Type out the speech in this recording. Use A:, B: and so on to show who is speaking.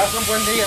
A: pasen buen día.